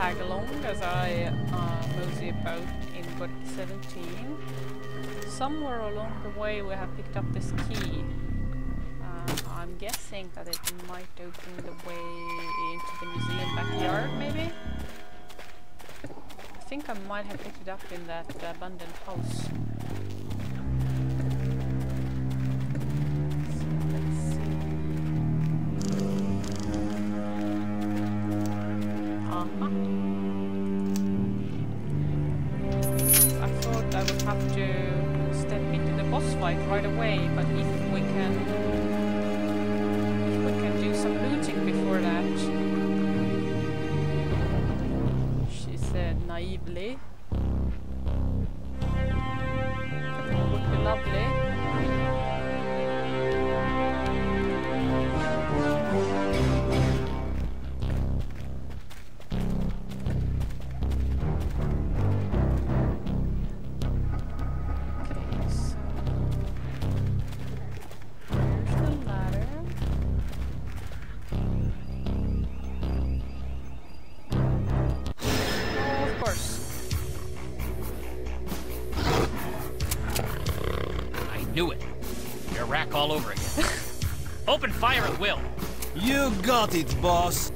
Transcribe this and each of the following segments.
tag along as I uh, mosey about in Gorky 17. Somewhere along the way we have picked up this key. Uh, I'm guessing that it might open the way into the museum backyard, maybe? I think I might have picked it up in that abandoned house. all over again. Open fire at will. You got it, boss.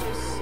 just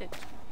it.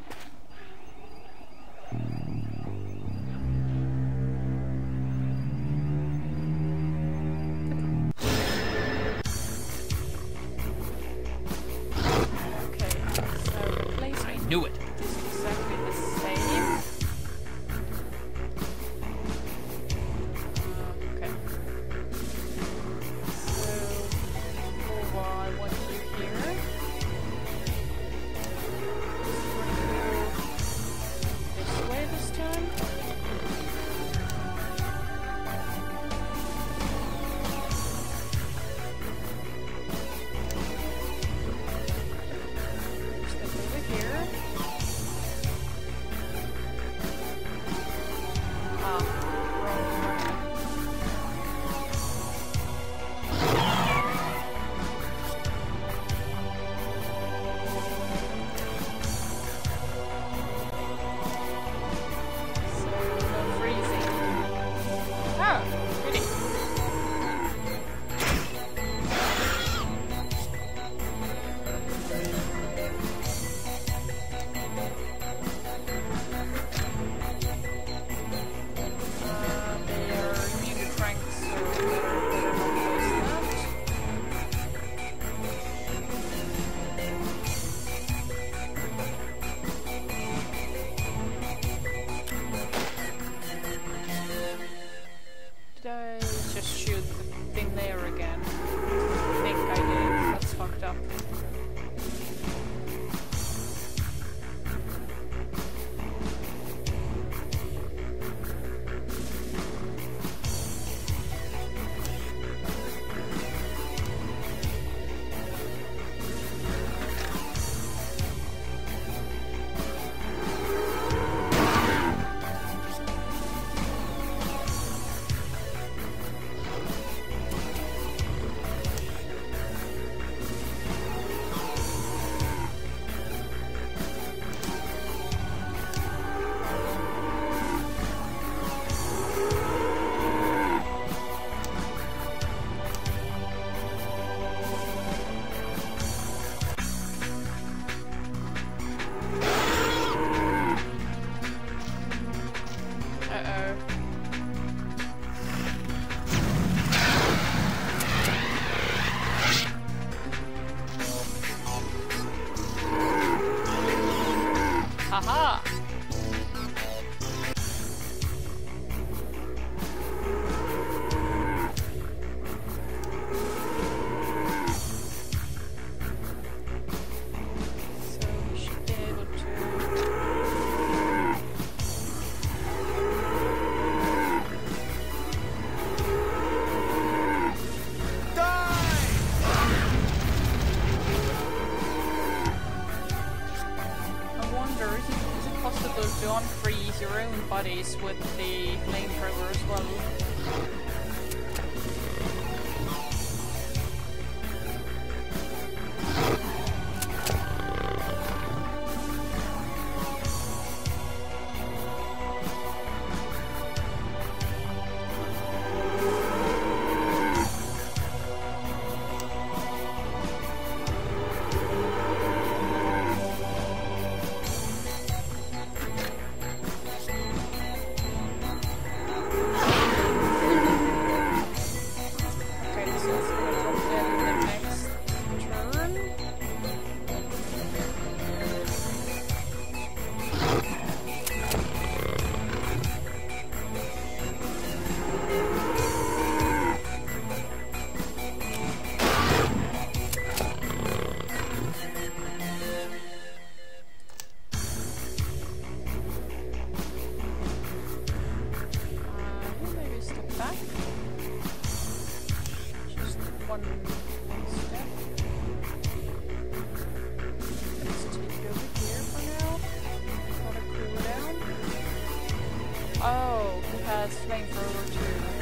Oh, he has flamethrower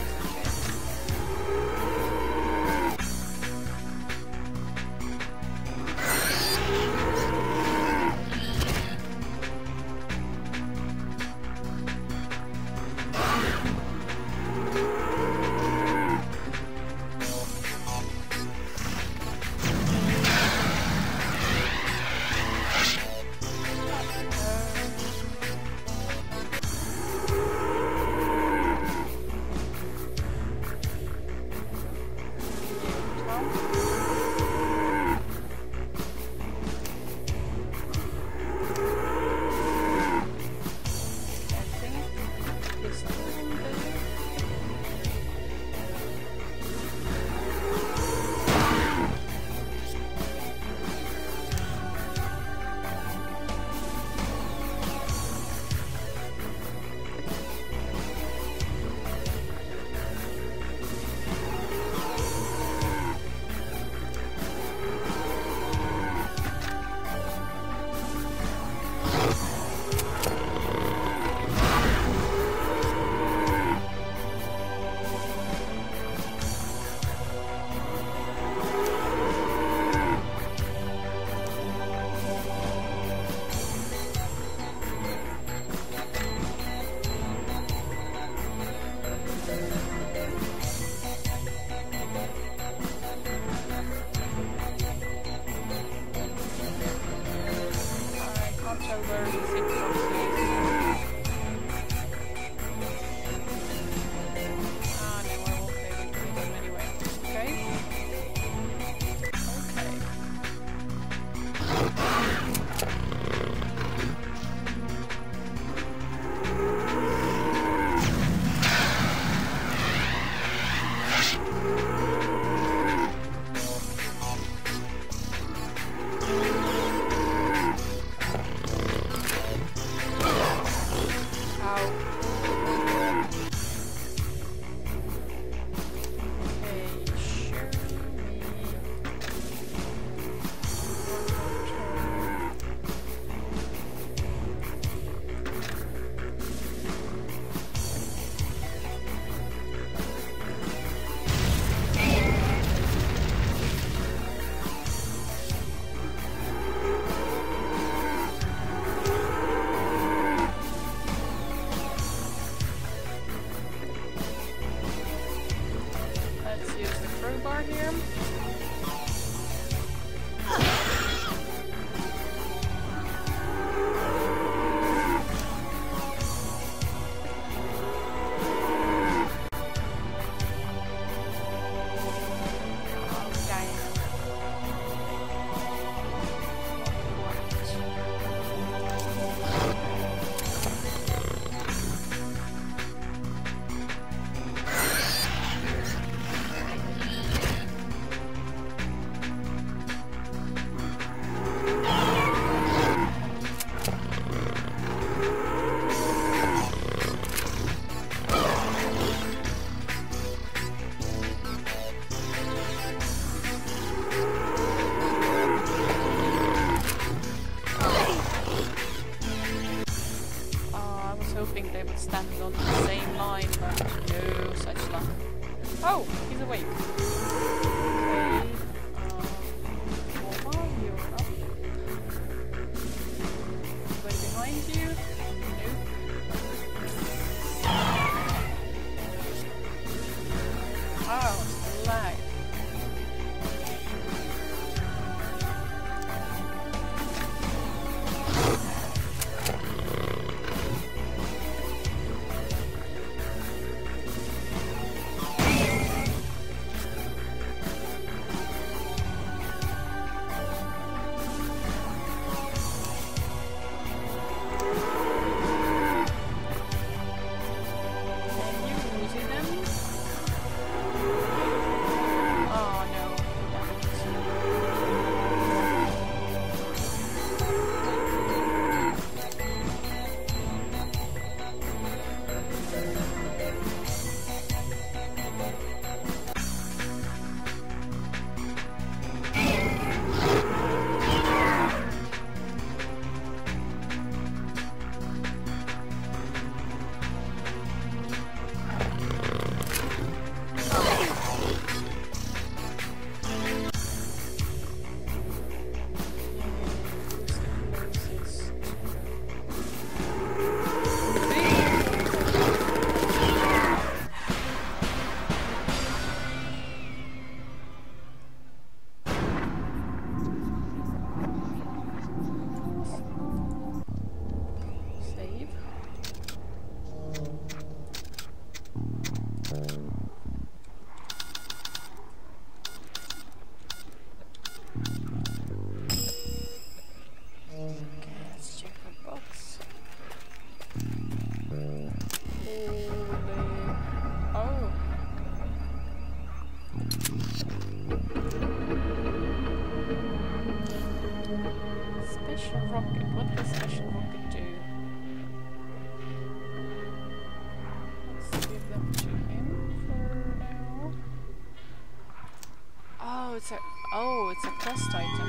it's item.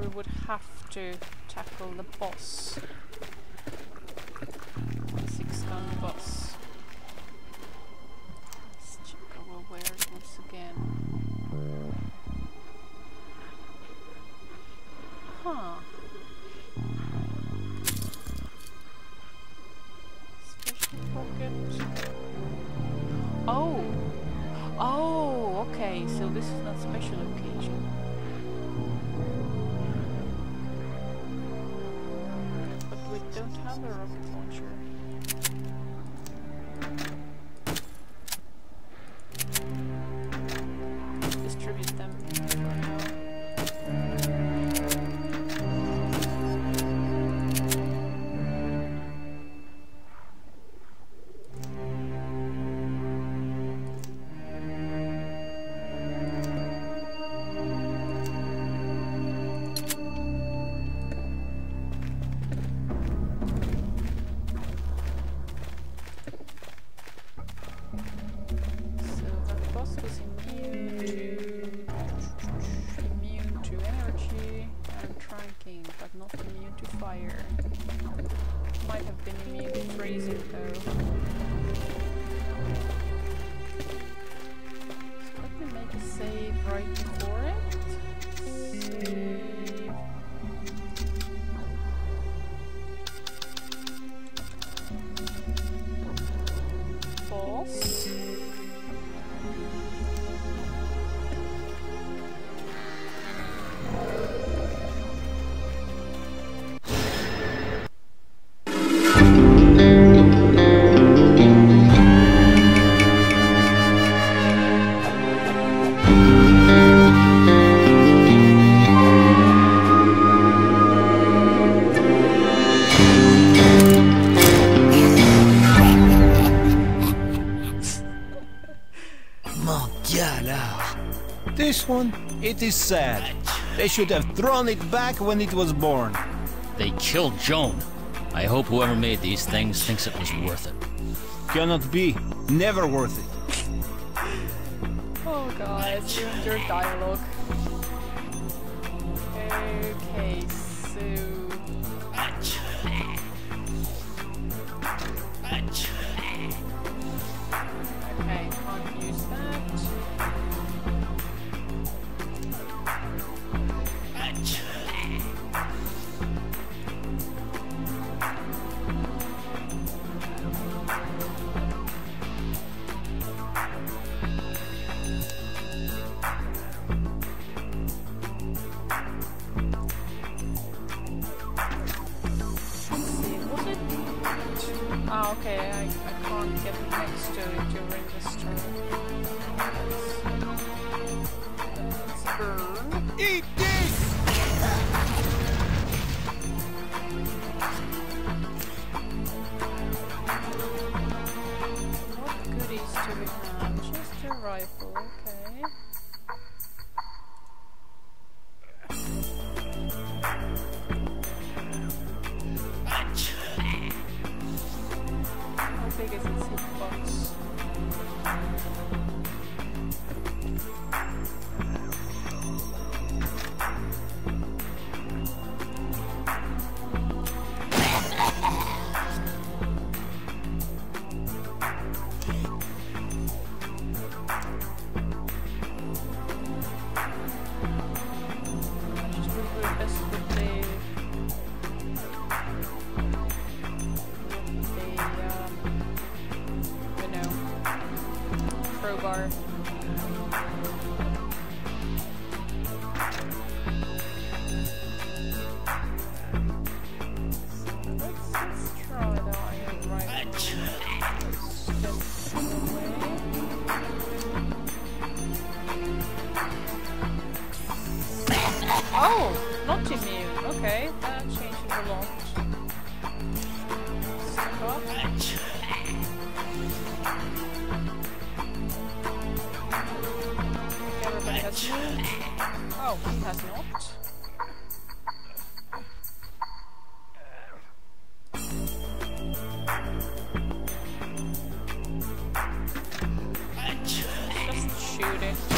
We would have to tackle the boss. Don't have a rocket launcher. Fire. Might have been to freezing though. So let me make a save right before it. Save. It is sad. They should have thrown it back when it was born. They killed Joan. I hope whoever made these things thinks it was worth it. Cannot be. Never worth it. Oh guys, you and your dialogue. Okay, so to burn. Eat this! What goodies do we have? Just a rifle, okay. How Oh, he has not. Just shoot it.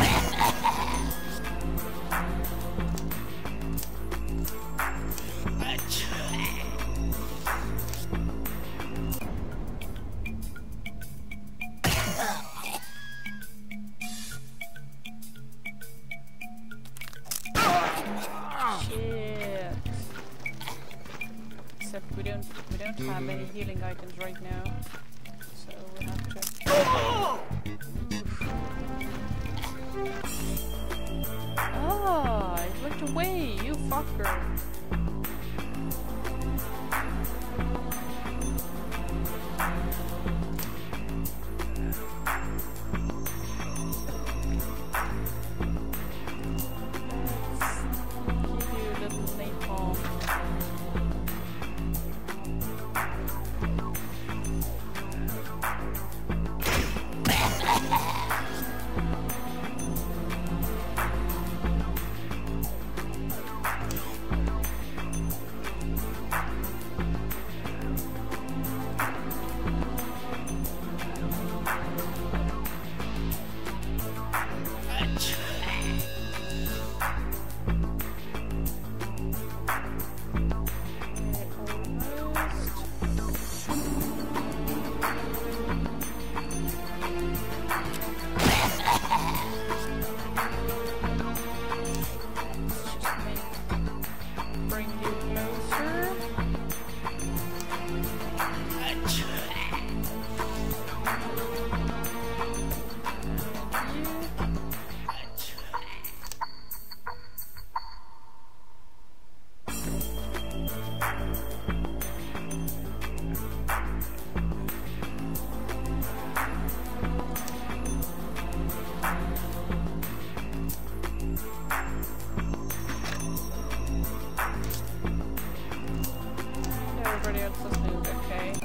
Ha ha ha! Pretty else listening, okay?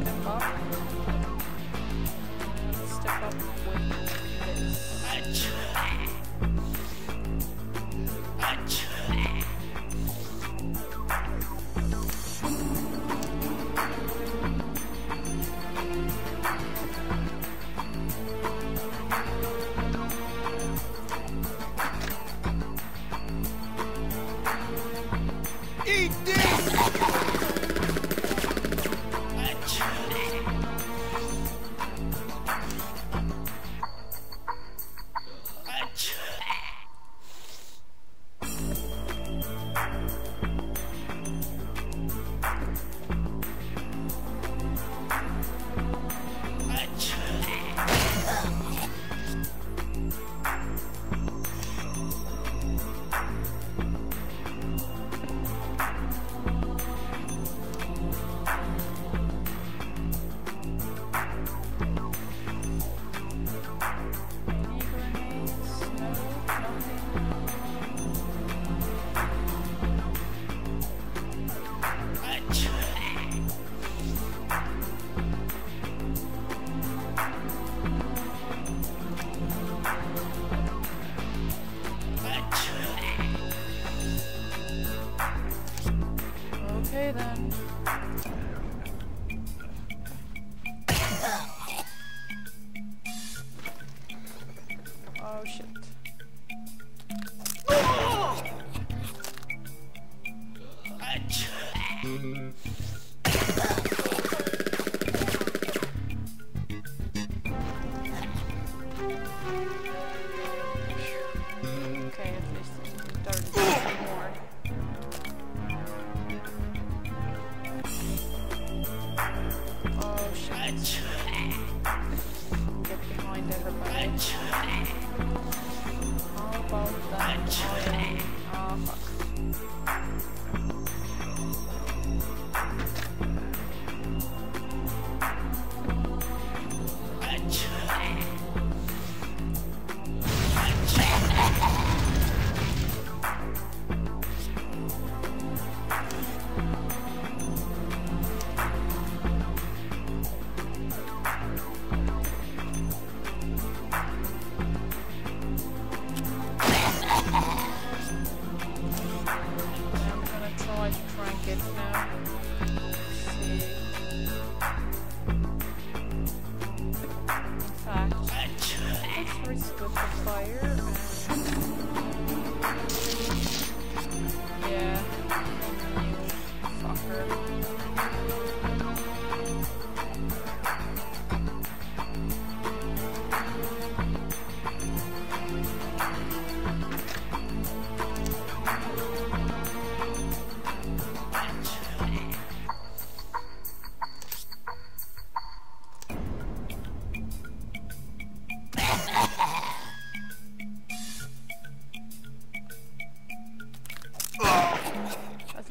step up. Step up with this.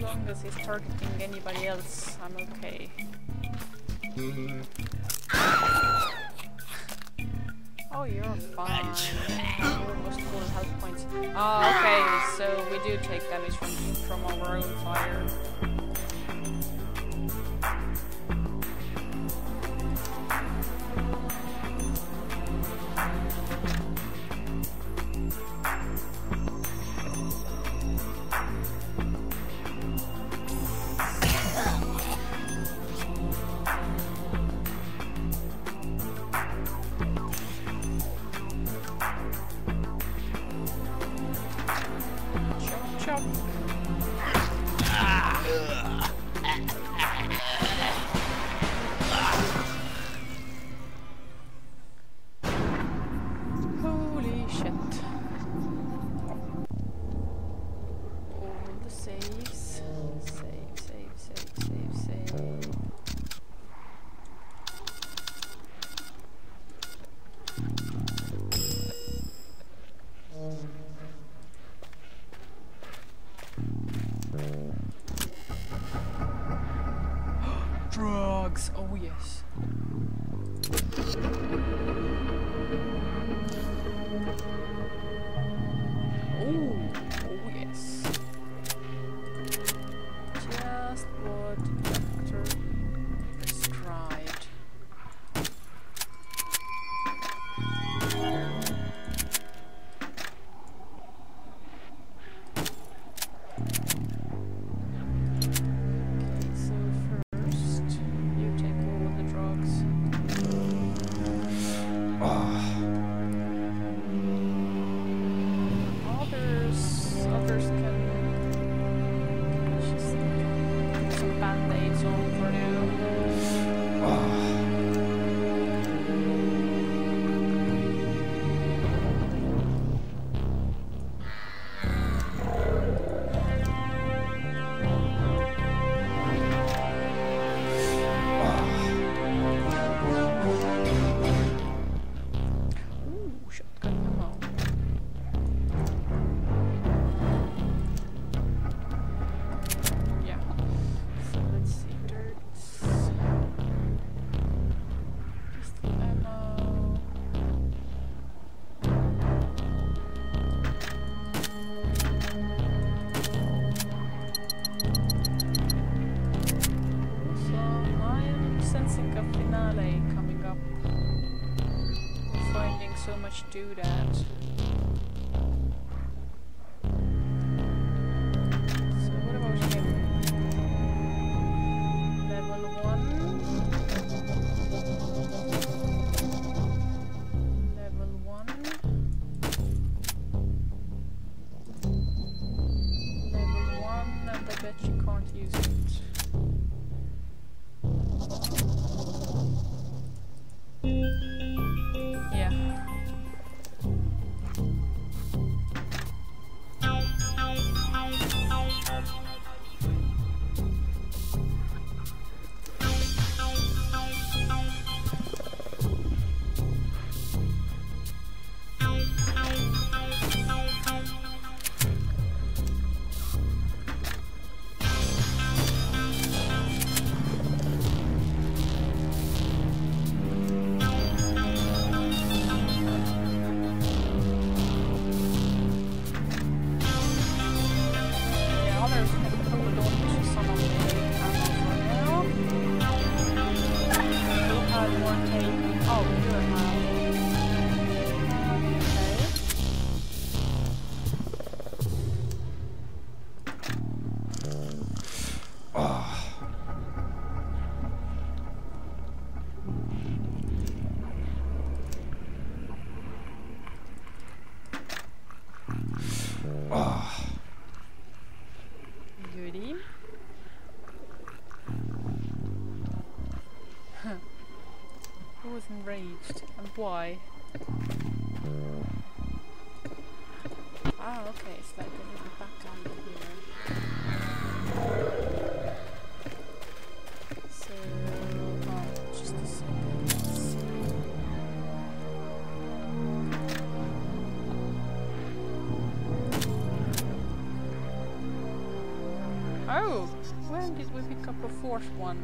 long as he's targeting anybody else, I'm okay. oh, you're fine. You almost full health points. Oh, okay, so we do take damage from, from our own fire. was enraged, and why. Ah, okay, it's like a little background here. So, oh, just a second. Oh, when did we pick up a fourth one?